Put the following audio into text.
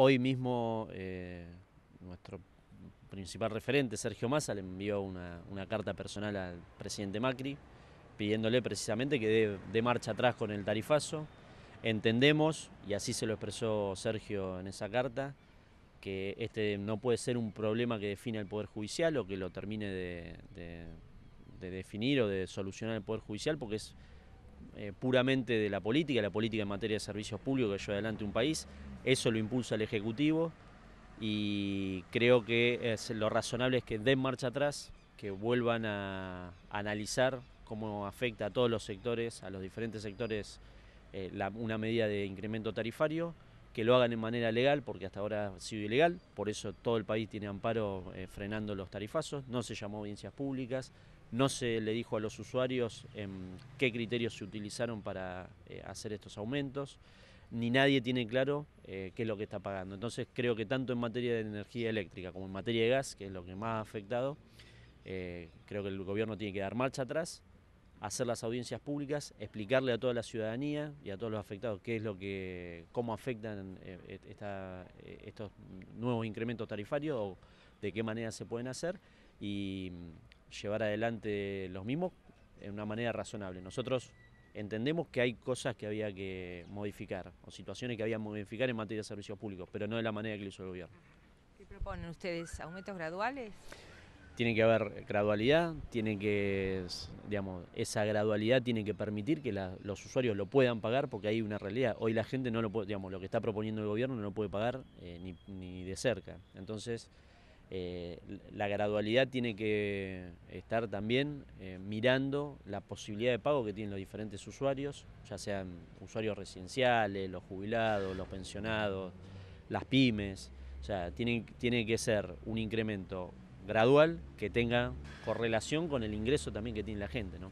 hoy mismo eh, nuestro principal referente, Sergio Massa, le envió una, carta personal al presidente Macri pidiéndole precisamente que dé, marcha atrás con el tarifazo. Entendemos, y así se lo expresó Sergio en esa carta, que este no puede ser un problema que define el Poder Judicial o que lo termine de, definir o de solucionar el Poder Judicial, porque es eh, puramente de la política, la política en materia de servicios públicos que lleva adelante un país, eso lo impulsa el Ejecutivo y creo que lo razonable es que den marcha atrás, que vuelvan a, analizar cómo afecta a todos los sectores, a los diferentes sectores, eh, una medida de incremento tarifario, que lo hagan en manera legal, porque hasta ahora ha sido ilegal, por eso todo el país tiene amparo eh, frenando los tarifazos, no se llamó audiencias públicas, no se le dijo a los usuarios qué criterios se utilizaron para eh, hacer estos aumentos ni nadie tiene claro eh, qué es lo que está pagando. Entonces creo que tanto en materia de energía eléctrica como en materia de gas, que es lo que más ha afectado, eh, creo que el gobierno tiene que dar marcha atrás, hacer las audiencias públicas, explicarle a toda la ciudadanía y a todos los afectados qué es lo que, cómo afectan estos nuevos incrementos tarifarios o de qué manera se pueden hacer y llevar adelante los mismos en una manera razonable. Nosotros entendemos que hay cosas que había que modificar o situaciones que había que modificar en materia de servicios públicos, pero no de la manera que lo hizo el gobierno. ¿Qué proponen ustedes? ¿Aumentos graduales? Tiene que haber gradualidad, tiene que, digamos, esa gradualidad tiene que permitir que los usuarios lo puedan pagar porque hay una realidad. Hoy la gente no lo puede, digamos, lo que está proponiendo el gobierno no lo puede pagar eh, ni, ni de cerca. Entonces, eh, la gradualidad tiene que estar también eh, mirando la posibilidad de pago que tienen los diferentes usuarios, ya sean usuarios residenciales, los jubilados, los pensionados, las pymes. O sea, tiene, tiene que ser un incremento gradual que tenga correlación con el ingreso también que tiene la gente. ¿no?